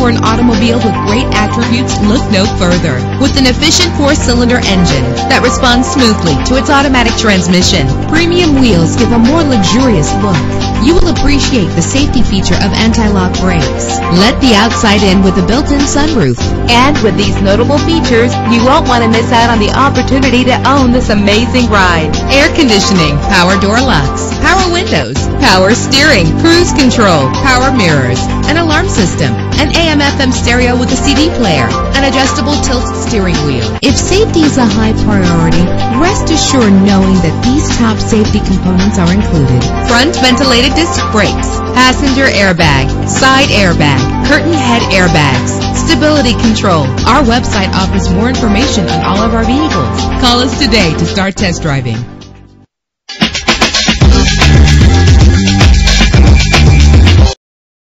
for an automobile with great attributes, look no further. With an efficient four-cylinder engine that responds smoothly to its automatic transmission, premium wheels give a more luxurious look. You will appreciate the safety feature of anti-lock brakes. Let the outside in with a built-in sunroof. And with these notable features, you won't want to miss out on the opportunity to own this amazing ride. Air conditioning, power door locks, power windows, power steering, cruise control, power mirrors, an alarm system, an AM FM stereo with a CD player, an adjustable tilt steering wheel. If safety is a high priority, rest assured knowing that these top safety components are included. Front ventilated disc brakes, passenger airbag, side airbag, curtain head airbags, stability control. Our website offers more information on all of our vehicles. Call us today to start test driving.